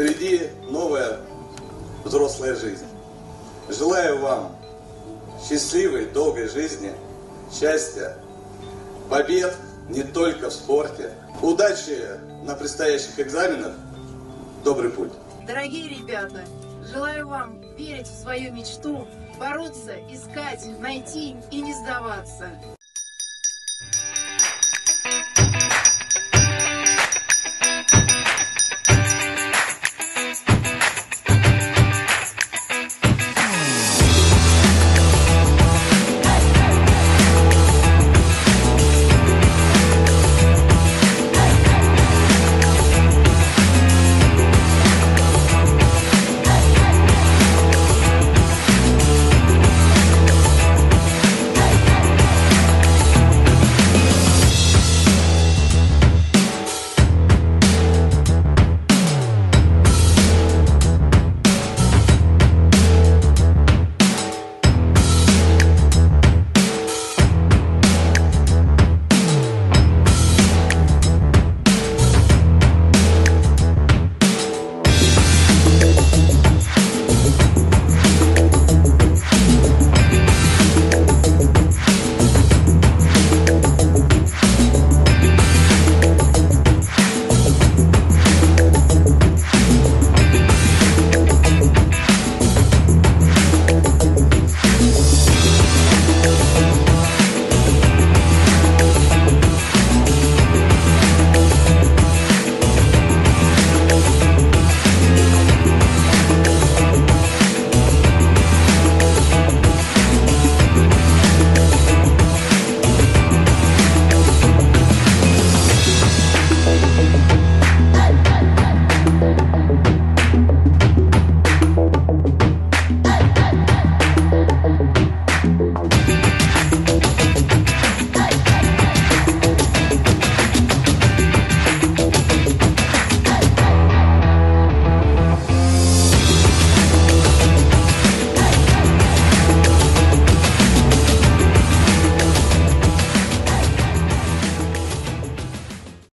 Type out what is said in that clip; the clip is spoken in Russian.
Впереди новая взрослая жизнь. Желаю вам счастливой, долгой жизни, счастья, побед не только в спорте. Удачи на предстоящих экзаменах. Добрый путь. Дорогие ребята, желаю вам верить в свою мечту, бороться, искать, найти и не сдаваться.